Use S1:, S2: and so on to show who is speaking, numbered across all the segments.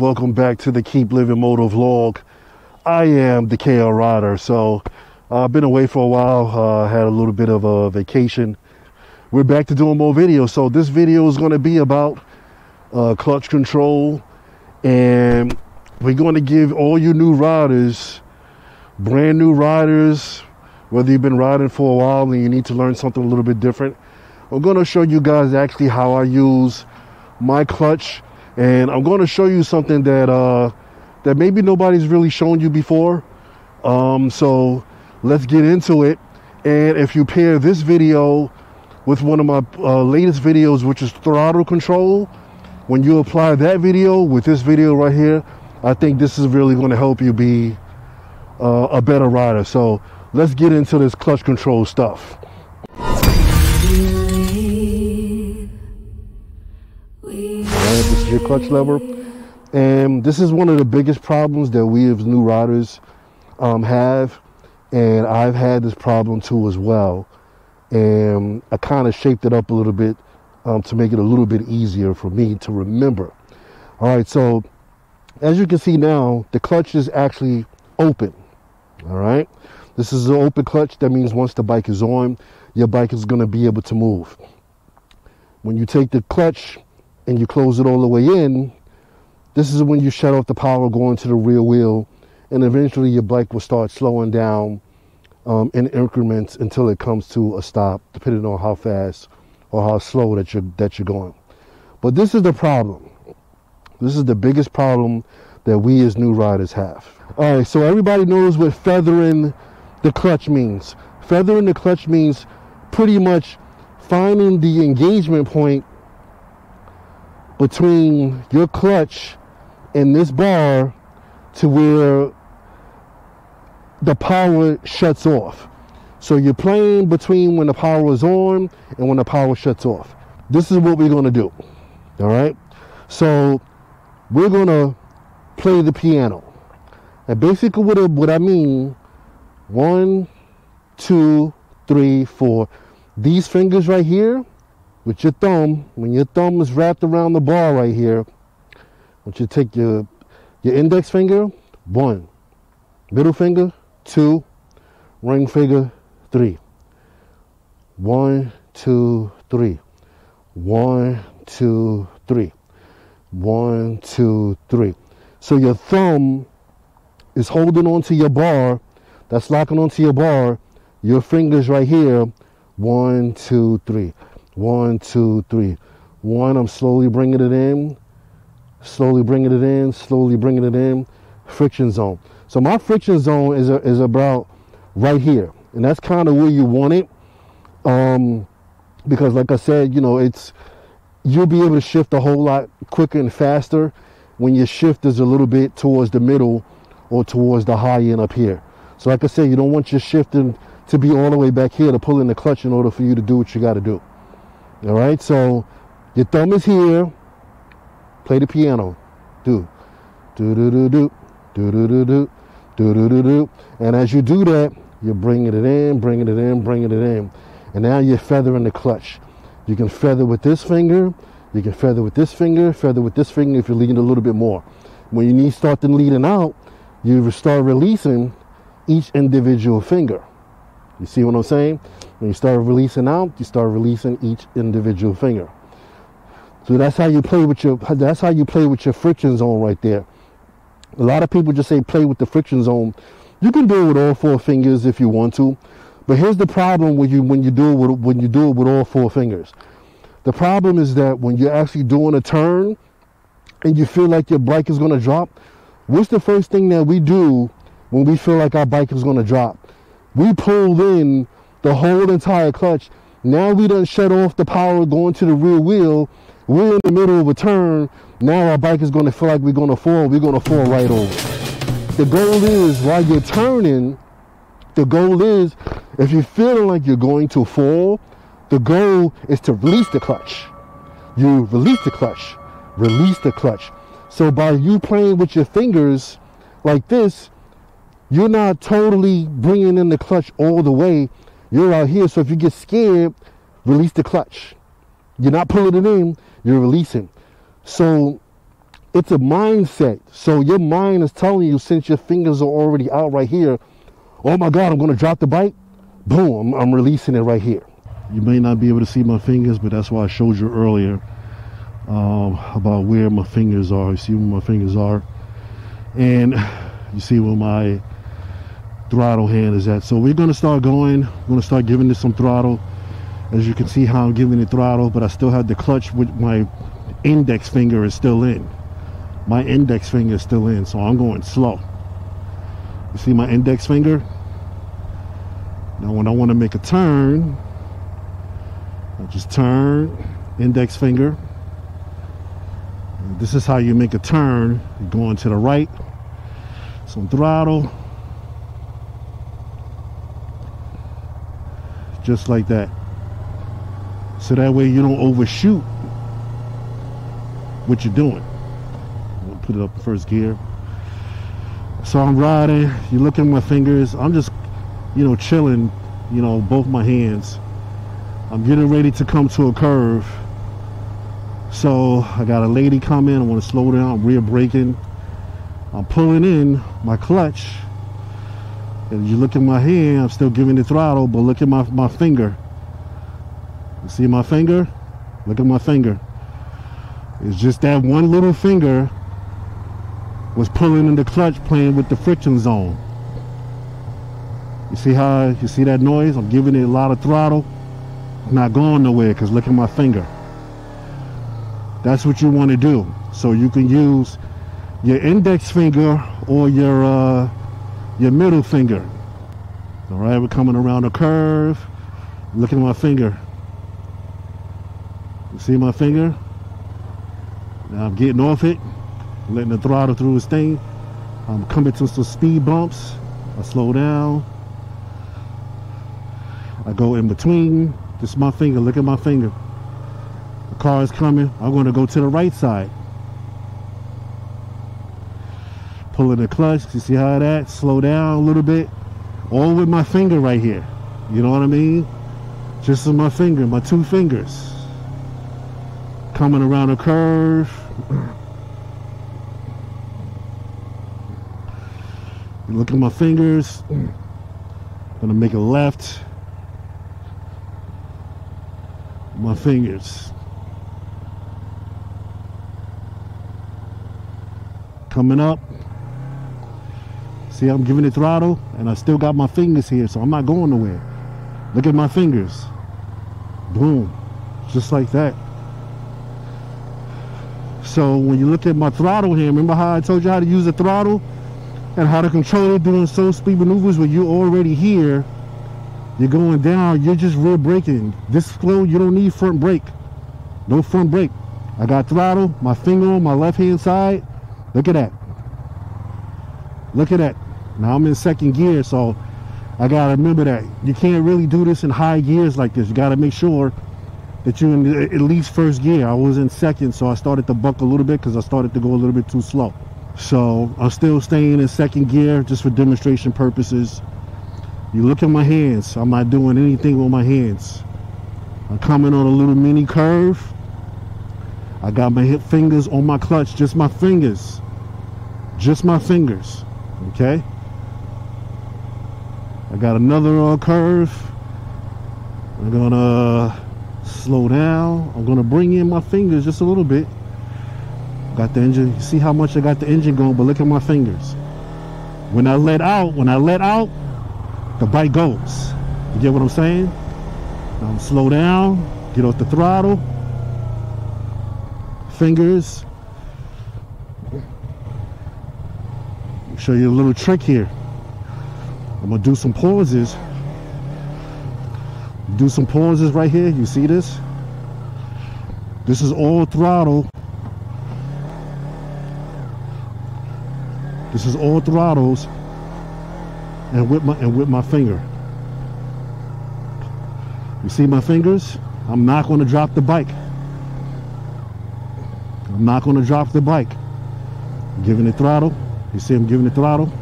S1: Welcome back to the Keep Living Moto vlog. I am the KL Rider. So uh, I've been away for a while. Uh, had a little bit of a vacation. We're back to doing more videos. So this video is going to be about uh, clutch control, and we're going to give all you new riders, brand new riders, whether you've been riding for a while and you need to learn something a little bit different. I'm going to show you guys actually how I use my clutch and I'm going to show you something that uh, that maybe nobody's really shown you before. Um, so let's get into it. And if you pair this video with one of my uh, latest videos, which is throttle control, when you apply that video with this video right here, I think this is really going to help you be uh, a better rider. So let's get into this clutch control stuff. Your clutch lever. And this is one of the biggest problems that we as new riders um, have. And I've had this problem too as well. And I kind of shaped it up a little bit um, to make it a little bit easier for me to remember. All right, so as you can see now, the clutch is actually open. All right, this is an open clutch. That means once the bike is on, your bike is going to be able to move. When you take the clutch and you close it all the way in, this is when you shut off the power going to the rear wheel and eventually your bike will start slowing down um, in increments until it comes to a stop, depending on how fast or how slow that you're, that you're going. But this is the problem. This is the biggest problem that we as new riders have. All right, so everybody knows what feathering the clutch means. Feathering the clutch means pretty much finding the engagement point between your clutch and this bar to where the power shuts off. So you're playing between when the power is on and when the power shuts off. This is what we're going to do. All right. So we're going to play the piano. And basically what, what I mean, one, two, three, four. These fingers right here with your thumb, when your thumb is wrapped around the bar right here, want you take your, your index finger, one, middle finger, two, ring finger, three. One, two, three. One, two, three. One, two, three. So your thumb is holding onto your bar, that's locking onto your bar, your fingers right here, one, two, three. One, two, three. One, I'm slowly bringing it in, slowly bringing it in, slowly bringing it in. Friction zone. So my friction zone is, a, is about right here. And that's kind of where you want it. Um, because like I said, you know, it's, you'll be able to shift a whole lot quicker and faster when your shift is a little bit towards the middle or towards the high end up here. So like I said, you don't want your shifting to be all the way back here to pull in the clutch in order for you to do what you got to do. All right, so your thumb is here. Play the piano. Do, do, do, do, do, do, do, do, do, do, do, do, do. And as you do that, you're bringing it in, bringing it in, bringing it in. And now you're feathering the clutch. You can feather with this finger. You can feather with this finger, feather with this finger if you're leading a little bit more. When you need start then leading out, you start releasing each individual finger. You see what I'm saying? When you start releasing out, you start releasing each individual finger. So that's how you play with your that's how you play with your friction zone right there. A lot of people just say play with the friction zone. You can do it with all four fingers if you want to, but here's the problem when you when you do it with, when you do it with all four fingers. The problem is that when you're actually doing a turn and you feel like your bike is going to drop, what's the first thing that we do when we feel like our bike is going to drop? We pull in the whole entire clutch. Now we done shut off the power going to the rear wheel. We're in the middle of a turn. Now our bike is going to feel like we're going to fall. We're going to fall right over. The goal is while you're turning, the goal is if you're feeling like you're going to fall, the goal is to release the clutch. You release the clutch, release the clutch. So by you playing with your fingers like this, you're not totally bringing in the clutch all the way. You're out here. So if you get scared, release the clutch. You're not pulling it in, you're releasing. So it's a mindset. So your mind is telling you since your fingers are already out right here, oh my God, I'm going to drop the bike. Boom, I'm, I'm releasing it right here. You may not be able to see my fingers, but that's why I showed you earlier um, about where my fingers are. You see where my fingers are. And you see where my throttle hand is at. So we're to start going. We're to start giving this some throttle. As you can see how I'm giving it throttle, but I still have the clutch with my index finger is still in. My index finger is still in, so I'm going slow. You see my index finger? Now when I want to make a turn, I just turn, index finger. And this is how you make a turn. Going to the right, some throttle. Just like that. So that way you don't overshoot what you're doing. We'll put it up in first gear. So I'm riding, you look at my fingers, I'm just, you know, chilling, you know, both my hands. I'm getting ready to come to a curve. So I got a lady coming, I want to slow down, I'm rear braking. I'm pulling in my clutch. And you look at my hand, I'm still giving the throttle, but look at my, my finger. You see my finger? Look at my finger. It's just that one little finger was pulling in the clutch playing with the friction zone. You see how, you see that noise? I'm giving it a lot of throttle. not going nowhere because look at my finger. That's what you want to do. So you can use your index finger or your uh, your middle finger. All right, we're coming around a curve. Look at my finger. You see my finger? Now I'm getting off it, letting the throttle through his thing. I'm coming to some speed bumps. I slow down. I go in between. This is my finger. Look at my finger. The car is coming. I'm going to go to the right side. Pulling the clutch. You see how that? Slow down a little bit. All with my finger right here. You know what I mean? Just with my finger, my two fingers coming around a curve. Look at my fingers. Gonna make a left. My fingers. Coming up. See, I'm giving it throttle and I still got my fingers here, so I'm not going nowhere. Look at my fingers. Boom. Just like that. So when you look at my throttle here, remember how I told you how to use the throttle and how to control it doing slow speed maneuvers when you're already here, you're going down, you're just rear braking. This slow, you don't need front brake. No front brake. I got throttle, my finger on my left hand side. Look at that. Look at that. Now I'm in second gear, so I gotta remember that. You can't really do this in high gears like this. You gotta make sure that you're in at least first gear. I was in second, so I started to buck a little bit because I started to go a little bit too slow. So I'm still staying in second gear just for demonstration purposes. You look at my hands. I'm not doing anything with my hands. I'm coming on a little mini curve. I got my hip fingers on my clutch, just my fingers. Just my fingers. Okay? I got another uh, curve. I'm gonna slow down. I'm gonna bring in my fingers just a little bit. Got the engine, see how much I got the engine going, but look at my fingers. When I let out, when I let out, the bike goes. You get what I'm saying? Now I'm slow down, get off the throttle. Fingers. Show you a little trick here. I'm gonna do some pauses. Do some pauses right here you see this? This is all throttle. This is all throttles. And with my and with my finger. You see my fingers? I'm not to drop the bike. I'm not to drop the bike. I'm giving it throttle. You see I'm giving it throttle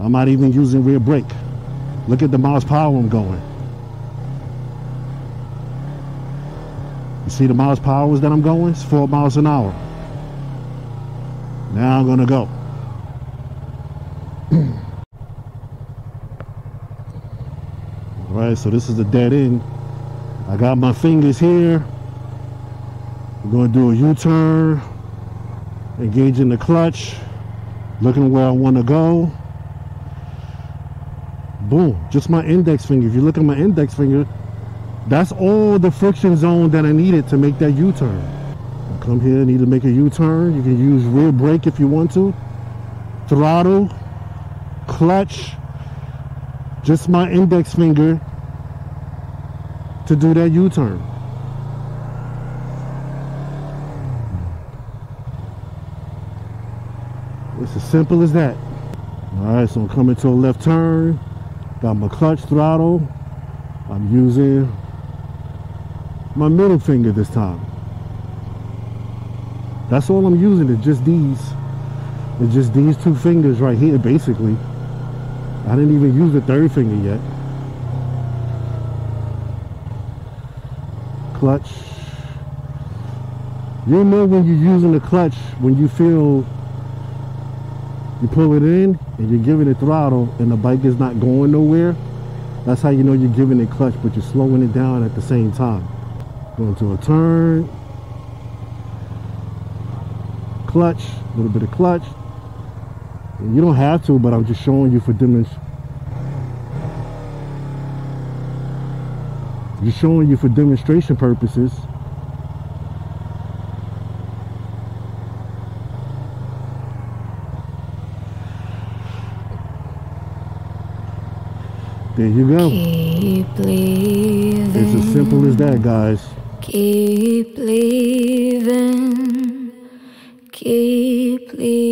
S1: I'm not even using rear brake look at the miles per hour I'm going You see the miles per hour that I'm going? It's four miles an hour. Now I'm gonna go. All right, so this is the dead end. I got my fingers here. I'm gonna do a U-turn, engaging the clutch, looking where I wanna go. Boom, just my index finger. If you look at my index finger, that's all the friction zone that I needed to make that U-turn. Come here, need to make a U-turn. You can use rear brake if you want to. Throttle, clutch, just my index finger to do that U-turn. It's as simple as that. All right, so I'm coming to a left turn. Got my clutch throttle. I'm using my middle finger this time. That's all I'm using is just these. It's just these two fingers right here, basically. I didn't even use the third finger yet. Clutch. You'll know when you're using the clutch when you feel you pull it in and you're giving it throttle and the bike is not going nowhere. That's how you know you're giving it clutch, but you're slowing it down at the same time. Going to a turn. Clutch, a little bit of clutch. And you don't have to, but I'm just showing you for demonstration. Just showing you for demonstration purposes. There you go. It's as simple as that, guys.
S2: Keep living. Keep living.